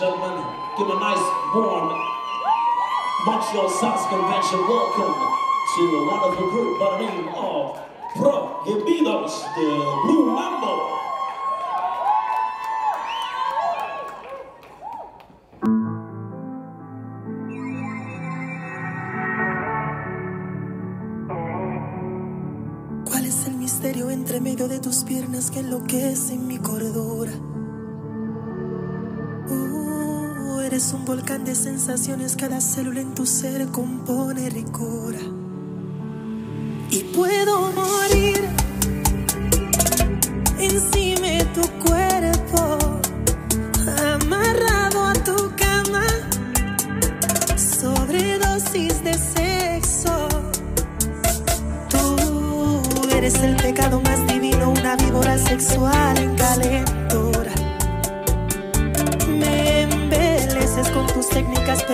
gentlemen, give a nice warm Montreal South Convention welcome to a wonderful group by the name of Prohibidos de Blue Mambo. ¿Cuál es el misterio entre medio de tus piernas que enloquece mi cordura? Eres un volcán de sensaciones, cada célula en tu ser compone ricura. Y puedo morir encima de tu cuerpo, amarrado a tu cama, sobredosis de sexo. Tú eres el pecado más divino, una víbora sexual en calentura.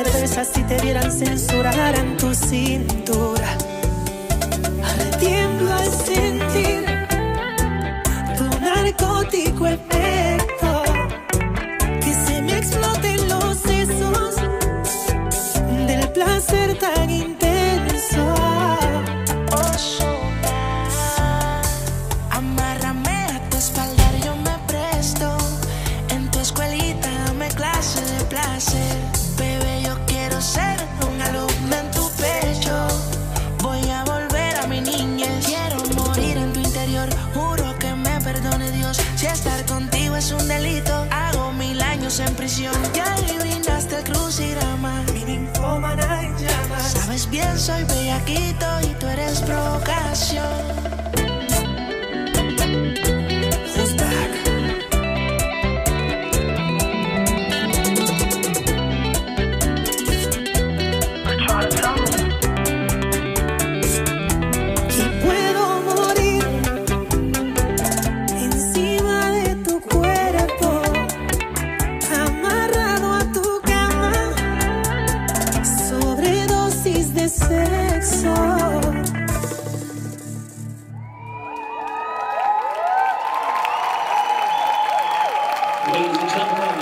Perversas si te vieran censurar en tu cintura. Tiemblo al sentir tu narcótico efecto. Que se me exploten los sesos del placer tan es un delito, hago mil años en prisión. Ya le brindaste el crucigrama. Mi ninfómana en llamas. Sabes bien, soy bellaquito y tú eres provocación. Ladies and gentlemen,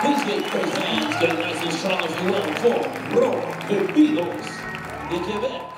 please get those hands get nice and strong if you for Prohibidos de Quebec.